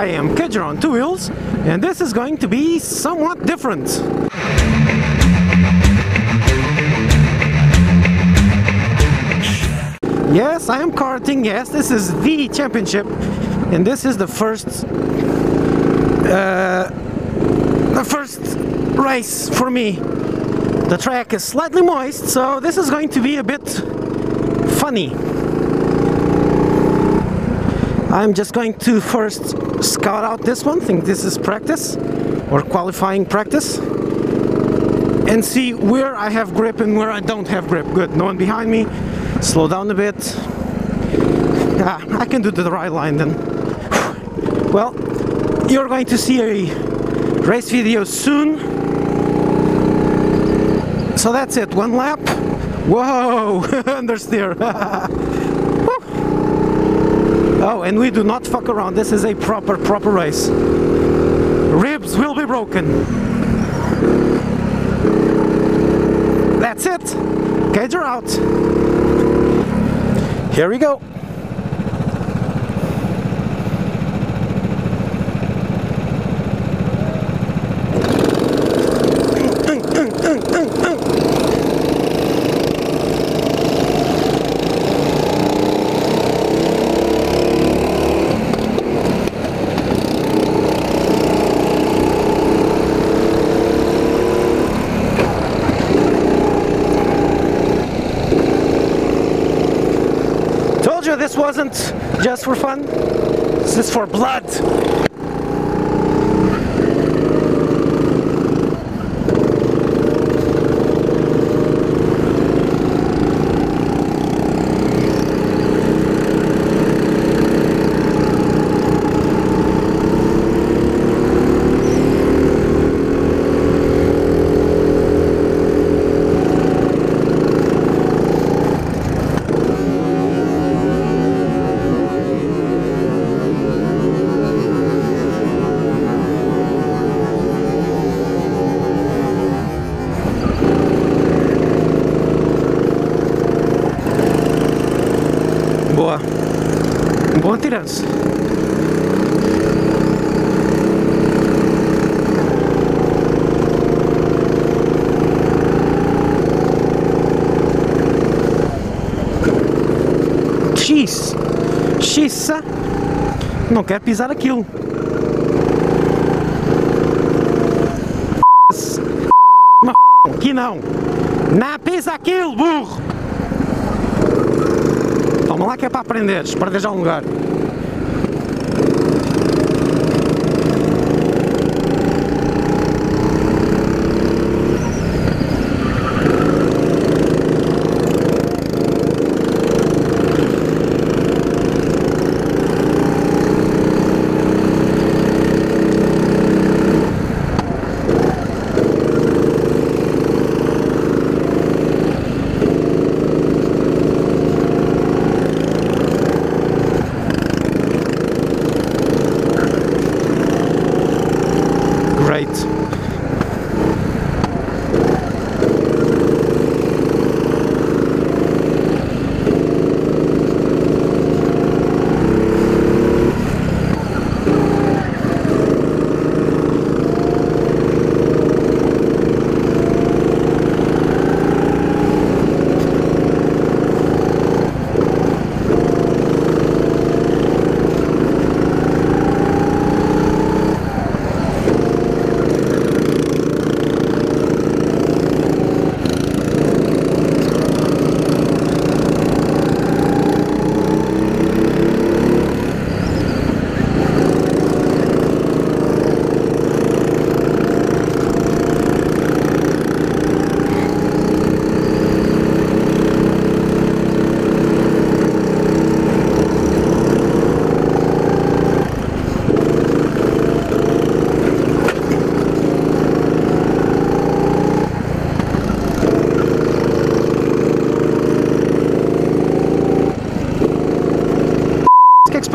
I am Cager on two wheels, and this is going to be somewhat different. Yes, I am karting. Yes, this is the championship, and this is the first, uh, the first race for me. The track is slightly moist, so this is going to be a bit funny. I'm just going to first scout out this one, think this is practice or qualifying practice and see where I have grip and where I don't have grip. Good, no one behind me. Slow down a bit. Ah, I can do the right line then. Well, you're going to see a race video soon. So that's it, one lap. Whoa, understeer. Oh, and we do not fuck around. This is a proper, proper race. Ribs will be broken. That's it. Cage are out. Here we go. This wasn't just for fun. This is for blood. Boa. Boa tirança. X. X. Não quer pisar aquilo. Uma aqui não. Não pisa aquilo, burro. Toma lá que é para aprenderes, para já um lugar. Great.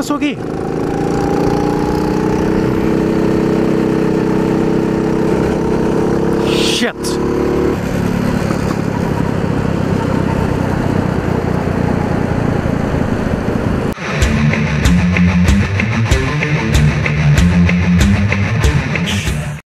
속이